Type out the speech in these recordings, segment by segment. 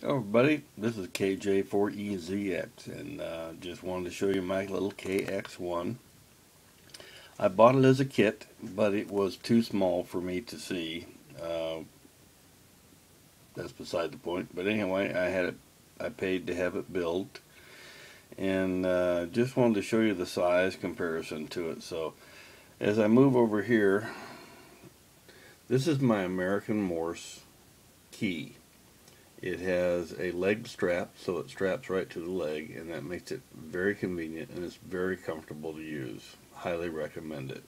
Hello everybody, this is KJ4EZX and uh, just wanted to show you my little KX1. I bought it as a kit, but it was too small for me to see. Uh, that's beside the point. But anyway, I had it. I paid to have it built, and uh, just wanted to show you the size comparison to it. So, as I move over here, this is my American Morse key it has a leg strap, so it straps right to the leg, and that makes it very convenient and it's very comfortable to use. Highly recommend it.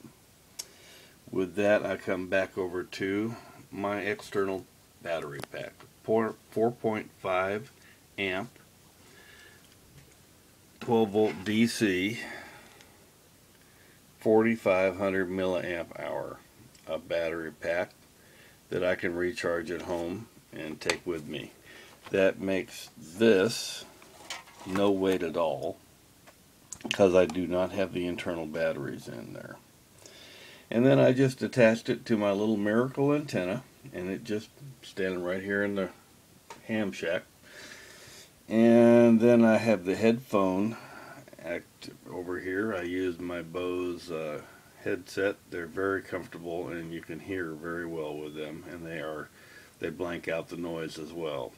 With that, I come back over to my external battery pack. 4.5 amp, 12 volt DC, 4500 milliamp hour a battery pack that I can recharge at home and take with me that makes this no weight at all because I do not have the internal batteries in there. And then I just attached it to my little Miracle antenna and it just standing right here in the ham shack. And then I have the headphone act over here. I use my Bose uh, headset. They're very comfortable and you can hear very well with them and they are they blank out the noise as well.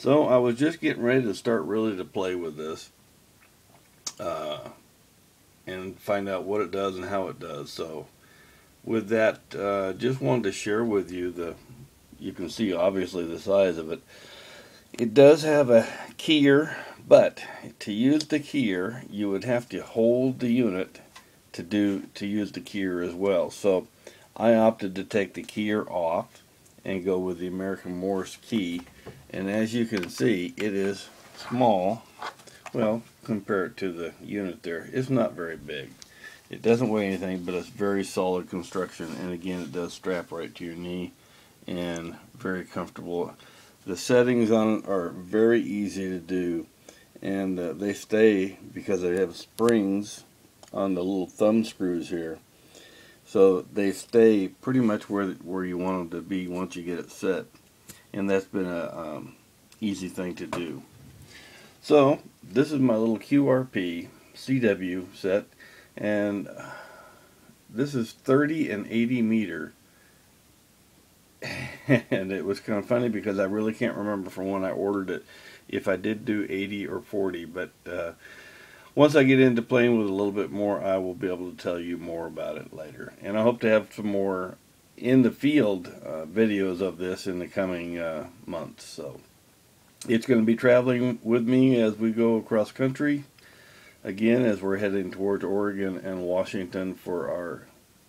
So I was just getting ready to start really to play with this uh, and find out what it does and how it does. So with that, uh, just wanted to share with you the, you can see obviously the size of it. It does have a keyer, but to use the keyer, you would have to hold the unit to do to use the keyer as well. So I opted to take the keyer off and go with the American Morse key. And as you can see it is small. Well compare it to the unit there it's not very big. It doesn't weigh anything but it's very solid construction and again it does strap right to your knee and very comfortable. The settings on it are very easy to do and uh, they stay because they have springs on the little thumb screws here so they stay pretty much where where you want them to be once you get it set. And that's been a um, easy thing to do. So this is my little QRP CW set. And this is 30 and 80 meter. And it was kind of funny because I really can't remember from when I ordered it if I did do 80 or 40 but uh, once I get into playing with it a little bit more I will be able to tell you more about it later and I hope to have some more in the field uh, videos of this in the coming uh, months. So it's going to be traveling with me as we go across country. Again, as we're heading towards Oregon and Washington for our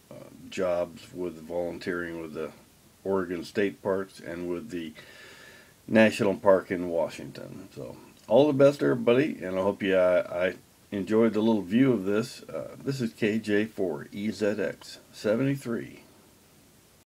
uh, jobs with volunteering with the Oregon State Parks and with the National Park in Washington. So all the best, everybody, and I hope you I, I enjoyed the little view of this. Uh, this is KJ4EZX 73.